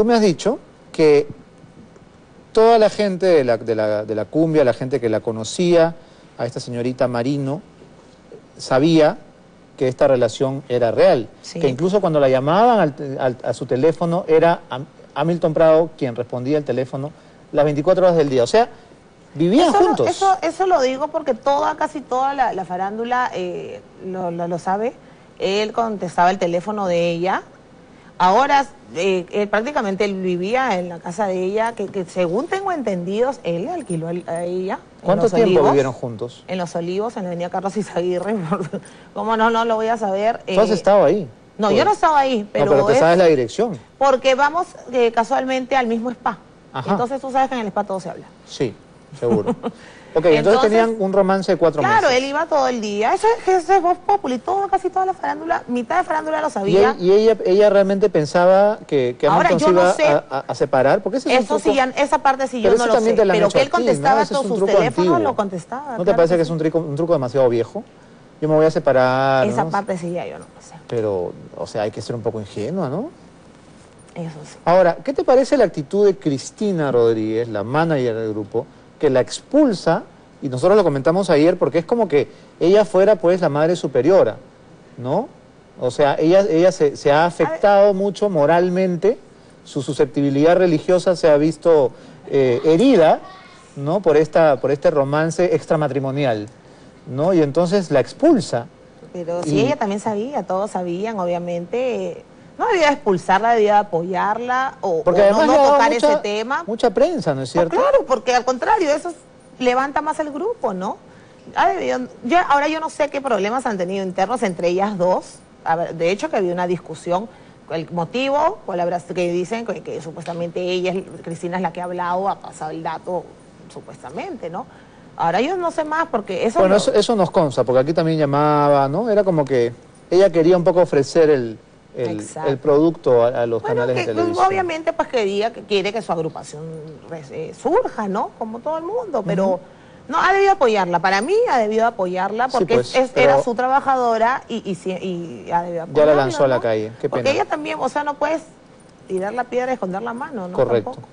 tú me has dicho que toda la gente de la, de la, de la cumbia, la gente que la conocía, a esta señorita Marino, sabía que esta relación era real. Sí. Que incluso cuando la llamaban al- al- a su teléfono era Ham- Hamilton Prado quien respondía el teléfono las 24 horas del día. O sea, vivían eso, juntos. Eso, eso lo digo porque toda, casi toda la, la farándula eh, lo, lo- lo sabe. Él contestaba el teléfono de ella. Ahora, eh, él prácticamente él vivía en la casa de ella, que, que según tengo entendidos, él le alquiló a ella. ¿Cuánto tiempo Olivos, vivieron juntos? En Los Olivos, en la avenida Carlos Izaguirre. ¿Cómo no? No lo voy a saber. ¿Tú has eh, estado ahí? No, Pues- yo no estaba ahí, pero, no, pero te es sabes la dirección. porque vamos eh, casualmente al mismo spa. Ajá. Entonces tú sabes que en el spa todo se habla. Sí, seguro. ok, entonces, Entonces- tenían un romance de cuatro Claro, meses. él iba todo el día. Eso, es- eso es Voz Populi, todo, casi toda la farándula, mitad de farándula lo ¿Y, sabía. él- y ella, ella realmente pensaba que, que Ahora, yo no iba sé. a, a- a separar? Porque ese es un Eso sí, truco- ya- esa parte sí yo Pero no eso lo sé. Pero que él a ti, ¿no? contestaba todos sus truco teléfonos, antiguo. lo contestaba. ¿No te claro parece que, que es un, trico- un truco demasiado viejo? Yo me voy a separar, Esa ¿no? parte sí ya yo no lo sé. Pero, o sea, hay que ser un poco ingenua, ¿no? Eso sí. Ahora, ¿qué te parece la actitud de Cristina Rodríguez, la manager del grupo, que la expulsa, y nosotros lo comentamos ayer, porque es como que ella fuera pues la madre superiora, ¿no? O sea, ella, ella se, se ha afectado mucho moralmente, su susceptibilidad religiosa se ha visto eh, herida, ¿no? Por, esta, por este romance extramatrimonial, ¿no? Y entonces la expulsa. Pero sí, ella también sabía, todos sabían, obviamente. No debía expulsarla, debía apoyarla o, Porque o además no, tocar mucha, ese tema. mucha prensa, ¿no es No, cierto? claro, porque al contrario, eso levanta más el grupo, ¿no? Ha debido- ya- ahora yo no sé qué problemas han tenido internos entre ellas dos. A ver, de hecho, que había una discusión. El motivo, habrá- que dicen que, que supuestamente ella, es- Cristina es la que ha hablado, ha pasado el dato, supuestamente, ¿no? Ahora yo no sé más porque eso... Bueno, no- eso, eso nos consta, porque aquí también llamaba, ¿no? Era como que ella quería un poco ofrecer el, el, producto a, a los Bueno, canales que, de pues, televisión. obviamente pues quería, que quiere que su agrupación res- eh, surja, ¿no? Como todo el mundo, pero no, ha debido apoyarla. Para mí ha debido apoyarla Sí, porque pues, es- es- pero- era su trabajadora y, y, ha debido Ya la apoyarla. lanzó a la calle, qué Porque pena. ella también, o sea, no puedes tirar la piedra y esconder la mano, ¿no? Correcto. Tampoco.